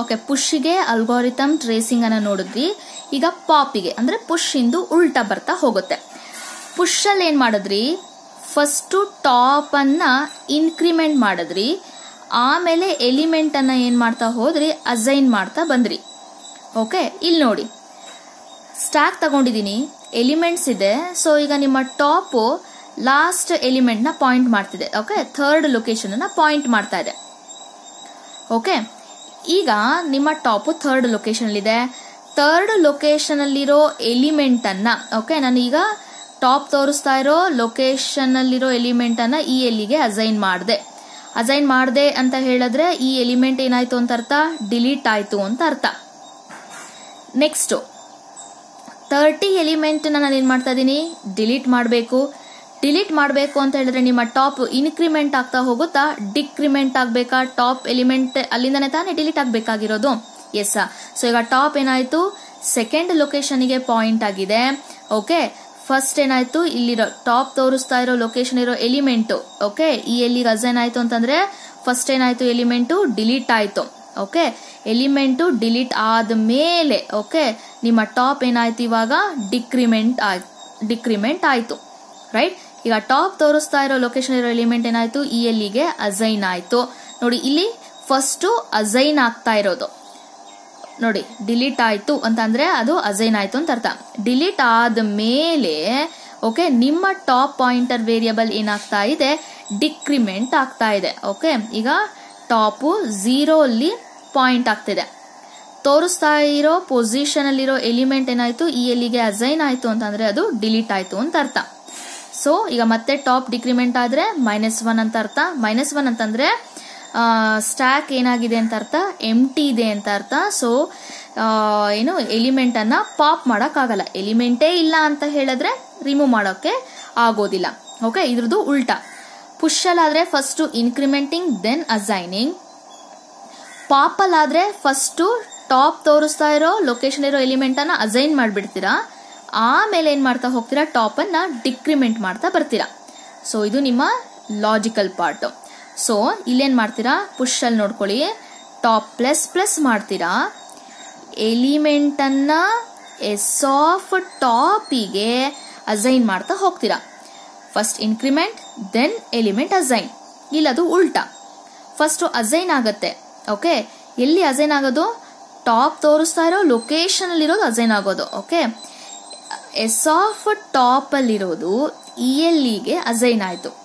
Okay ಪುಷ್ಗೆ ಅಲ್ಗೋರಿತಮ್ tracing ಅನ್ನ ನೋಡಿದ್ವಿ. ಈಗ ಪಾಪಿಗೆ ಅಂದ್ರೆ ಪುಷ್ ಇಂದು ಉಲ್ಟಾ ಬರ್ತಾ ಹೋಗುತ್ತೆ. ಪುಷಲ್ಲಿ ಏನ್ ಮಾಡಿದ್ರಿ? ಫಸ್ಟು ಟಾಪ್ ಅನ್ನ ಇನ್ಕ್ರಿಮೆಂಟ್ ಮಾಡಿದ್ರಿ. ಆಮೇಲೆ ಎಲಿಮೆಂಟ್ ಅನ್ನ ಏನ್ ಮಾಡ್ತಾ ಹೋದ್ರಿ? ಅಸೈನ್ ಮಾಡ್ತಾ ಬಂದ್ರಿ. ಓಕೆ ಇಲ್ಲಿ ನೋಡಿ. ಸ್ಟ್ಯಾಕ್ ತಗೊಂಡಿದ್ದೀನಿ ಎಲಿಮೆಂಟ್ಸ್ ಇದೆ. ಸೊ ಈಗ ನಿಮ್ಮ ಟಾಪು ಲಾಸ್ಟ್ ಎಲಿಮೆಂಟ್ನ ಪಾಯಿಂಟ್ ಮಾಡ್ತಿದೆ. ಓಕೆ ಥರ್ಡ್ ಲೊಕೇಶನ್ ಪಾಯಿಂಟ್ ಮಾಡ್ತಾ ಇದೆ. ಓಕೆ ಈಗ ನಿಮ್ಮ ಟಾಪು ಥರ್ಡ್ ಲೊಕೇಶನ್ ಇದೆ ಥರ್ಡ್ ಲೊಕೇಶನ್ ಅಲ್ಲಿರೋ ಎಲಿಮೆಂಟ್ ಅನ್ನ ಓಕೆ, ನಾನು ಈಗ ಟಾಪ್ ತೋರಿಸ್ತಾ ಇರೋ ಲೊಕೇಶನ್ ಅಲ್ಲಿರೋ ಎಲಿಮೆಂಟ್ ಅನ್ನ ಈ ಎಲ್ಲಿಗೆ ಅಸೈನ್ ಮಾಡಿದೆ. ಅಸೈನ್ ಮಾಡಿದೆ ಅಂತ ಹೇಳಿದ್ರೆ ಈ ಎಲಿಮೆಂಟ್ ಏನಾಯ್ತು ಅಂತ ಅರ್ಥ? ಡಿಲೀಟ್ ಆಯ್ತು ಅಂತ ಅರ್ಥ. ನೆಕ್ಸ್ಟ್ ತರ್ಟಿ ಎಲಿಮೆಂಟ್ ನಾನು ಏನ್ ಮಾಡ್ತಾ ಇದ್ದೀನಿ? ಡಿಲೀಟ್ ಮಾಡಬೇಕು. ಡಿಲೀಟ್ ಮಾಡಬೇಕು ಅಂತ ಹೇಳಿದ್ರೆ ನಿಮ್ಮ ಟಾಪ್ ಇನ್ಕ್ರಿಮೆಂಟ್ ಆಗ್ತಾ ಹೋಗುತ್ತಾ, ಡಿಕ್ರಿಮೆಂಟ್ ಆಗಬೇಕಾ? ಟಾಪ್ ಎಲಿಮೆಂಟ್ ಅಲ್ಲಿಂದನೇ ತಾನೇ ಡಿಲೀಟ್ ಆಗಬೇಕಾಗಿರೋದು. ಎಸ್ ಸೊ ಈಗ ಟಾಪ್ ಏನಾಯ್ತು? ಸೆಕೆಂಡ್ ಲೊಕೇಶನ್ಗೆ ಪಾಯಿಂಟ್ ಆಗಿದೆ. ಓಕೆ ಫಸ್ಟ್ ಏನಾಯ್ತು? ಇಲ್ಲಿರೋ ಟಾಪ್ ತೋರಿಸ್ತಾ ಇರೋ ಲೊಕೇಶನ್ ಇರೋ ಎಲಿಮೆಂಟು. ಓಕೆ ಈ ಎಲ್ಲಿ ಅಸೈನ್ ಆಯ್ತು ಅಂತಂದ್ರೆ ಫಸ್ಟ್ ಏನಾಯ್ತು? ಎಲಿಮೆಂಟು ಡಿಲೀಟ್ ಆಯ್ತು. ಓಕೆ ಎಲಿಮೆಂಟು ಡಿಲೀಟ್ ಆದ ಮೇಲೆ ಓಕೆ ನಿಮ್ಮ ಟಾಪ್ ಏನಾಯ್ತು ಇವಾಗ? ಡಿಕ್ರಿಮೆಂಟ್ ಆಯ್ತು ಡಿಕ್ರಿಮೆಂಟ್ ಆಯ್ತು. ರೈಟ್ ಈಗ ಟಾಪ್ ತೋರಿಸ್ತಾ ಇರೋ ಲೊಕೇಶನ್ ಇರೋ ಎಲಿಮೆಂಟ್ ಏನಾಯ್ತು? ಇ ಎಲ್ಲಿಗೆ ಅಜೈನ್ ಆಯ್ತು. ನೋಡಿ, ಇಲ್ಲಿ ಫಸ್ಟ್ ಅಜೈನ್ ಆಗ್ತಾ ಇರೋದು. ನೋಡಿ ಡಿಲೀಟ್ ಆಯ್ತು ಅಂತಂದ್ರೆ ಅದು ಅಜೈನ್ ಆಯ್ತು ಅಂತ ಅರ್ಥ. ಡಿಲೀಟ್ ಆದ ಮೇಲೆ ಓಕೆ ನಿಮ್ಮ ಟಾಪ್ ಪಾಯಿಂಟರ್ ವೇರಿಯಬಲ್ ಏನಾಗ್ತಾ ಇದೆ? ಡಿಕ್ರಿಮೆಂಟ್ ಆಗ್ತಾ ಇದೆ. ಓಕೆ ಈಗ ಟಾಪು ಝೀರೋ ಅಲ್ಲಿ ಪಾಯಿಂಟ್ ಆಗ್ತಿದೆ. ತೋರಿಸ್ತಾ ಇರೋ ಪೊಸಿಷನ್ ಅಲ್ಲಿರೋ ಎಲಿಮೆಂಟ್ ಏನಾಯ್ತು? ಈ ಎಲ್ಲಿಗೆ ಅಸೈನ್ ಆಯ್ತು ಅಂತಂದ್ರೆ ಅದು ಡಿಲೀಟ್ ಆಯ್ತು ಅಂತ ಅರ್ಥ. ಸೊ ಈಗ ಮತ್ತೆ ಟಾಪ್ ಡಿಕ್ರಿಮೆಂಟ್ ಆದ್ರೆ ಮೈನಸ್ ಒನ್ ಅಂತ ಅರ್ಥ. ಮೈನಸ್ ಒನ್ ಅಂತಂದ್ರೆ ಸ್ಟ್ಯಾಕ್ ಏನಾಗಿದೆ ಅಂತ ಅರ್ಥ? ಎಂ ಟಿ ಇದೆ ಅಂತ ಅರ್ಥ. ಸೊ ಏನು ಎಲಿಮೆಂಟ್ ಅನ್ನ ಪಾಪ್ ಆಗಲ್ಲ ಎಲಿಮೆಂಟೇ ಇಲ್ಲ ಅಂತ ಹೇಳಿದ್ರೆ ರಿಮೂವ್ ಮಾಡೋಕೆ ಆಗೋದಿಲ್ಲ. ಓಕೆ ಇದ್ರದ್ದು ಉಲ್ಟಾ. ಪುಷಲ್ಲಾದ್ರೆ ಫಸ್ಟ್ ಇನ್ಕ್ರಿಮೆಂಟಿಂಗ್ ದೆನ್ ಅಸೈನಿಂಗ್ ಪಾಪಲ್ ಆದ್ರೆ ಫಸ್ಟ್ ಟಾಪ್ ತೋರಿಸ್ತಾ ಇರೋ ಲೊಕೇಶನ್ ಇರೋ ಎಲಿಮೆಂಟ್ ಅನ್ನ ಅಸೈನ್ ಮಾಡ್ಬಿಡ್ತೀರಾ? ಆಮೇಲೆ ಏನು ಮಾಡ್ತಾ ಹೋಗ್ತೀರಾ? ಟಾಪ್ ಅನ್ನ ಡಿಕ್ರಿಮೆಂಟ್ ಮಾಡ್ತಾ ಬರ್ತೀರಾ. ಸೊ ಇದು ನಿಮ್ಮ ಲಾಜಿಕಲ್ ಪಾರ್ಟ್ ಸೊ ಇಲ್ಲೇನು ಮಾಡ್ತೀರಾ? ಪುಷ್ ಅಲ್ಲಿ ನೋಡ್ಕೊಳ್ಳಿ. ಟಾಪ್ ಪ್ಲಸ್ ಪ್ಲಸ್ ಮಾಡ್ತೀರಾ. ಎಲಿಮೆಂಟ್ ಅನ್ನ ಎಸ್ ಆಫ್ ಟಾಪಿಗೆ ಅಸೈನ್ ಮಾಡ್ತಾ ಹೋಗ್ತೀರಾ. First increment then element assign ಇಲ್ಲದು ಉಲ್ಟಾ. ಫಸ್ಟ್ ಅಸೈನ್ ಆಗುತ್ತೆ. ಓಕೆ ಎಲ್ಲಿ ಅಸೈನ್ ಆಗೋದು? ಟಾಪ್ ತೋರಿಸ್ತಾ ಇರೋ ಲೊಕೇಶನ್ ಅಲ್ಲಿರೋದು ಅಸೈನ್ ಆಗೋದು. ಓಕೆ ಎಸ್ ಆಫ್ ಟಾಪ್ ಅಲ್ಲಿರೋದು ಇ ಇಗೆ ಅಸೈನ್ ಆಯಿತು.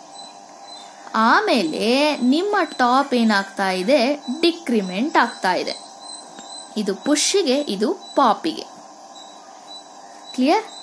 ಆಮೇಲೆ ನಿಮ್ಮ ಟಾಪ್ ಏನಾಗ್ತಾ ಇದೆ? ಡಿಕ್ರಿಮೆಂಟ್ ಆಗ್ತಾ ಇದೆ. ಇದು ಪುಷ್ಗೆ ಇದು ಪಾಪಿಗೆ ಕ್ಲಿಯರ್